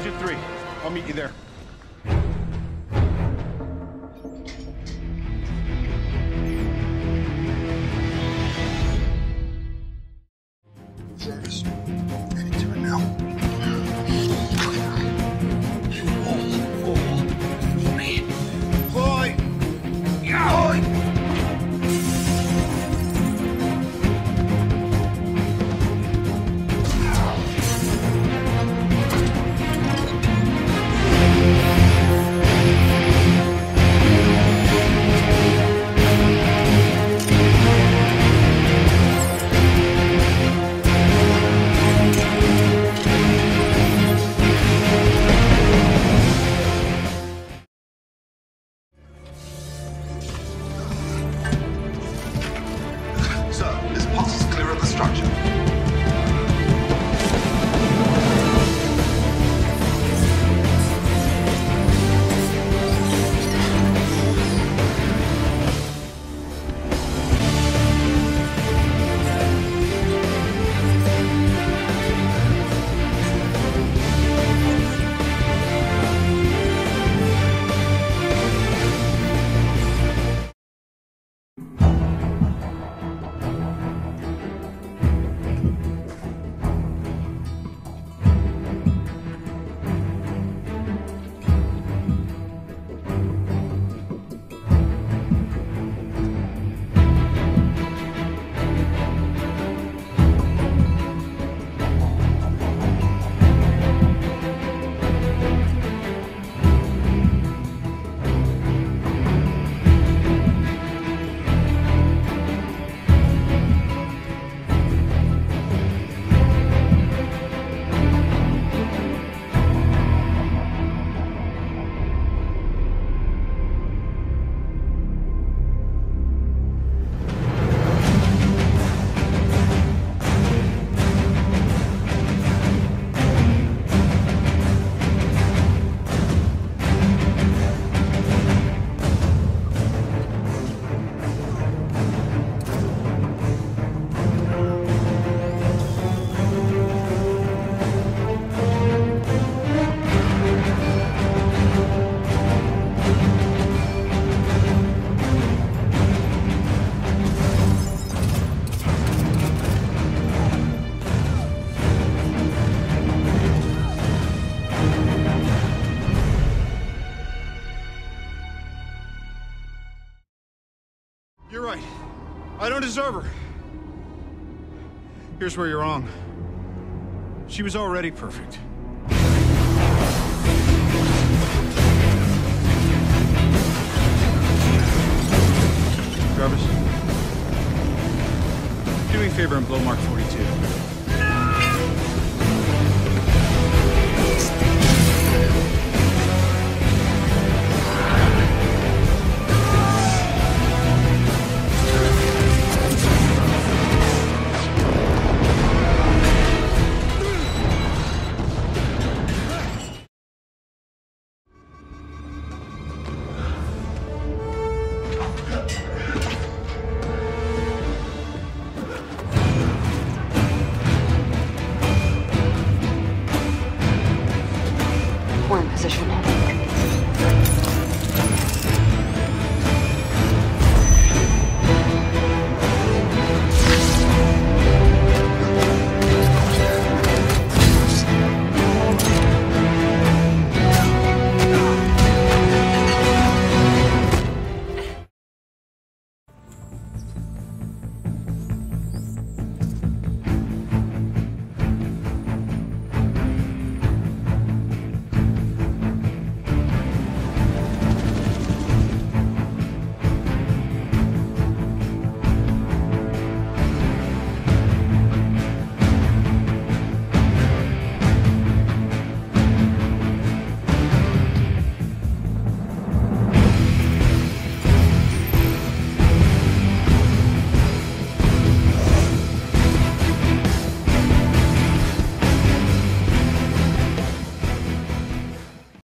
Engine 3. I'll meet you there. You're right. I don't deserve her. Here's where you're wrong. She was already perfect. Jarvis, do me a favor and blow Mark 42.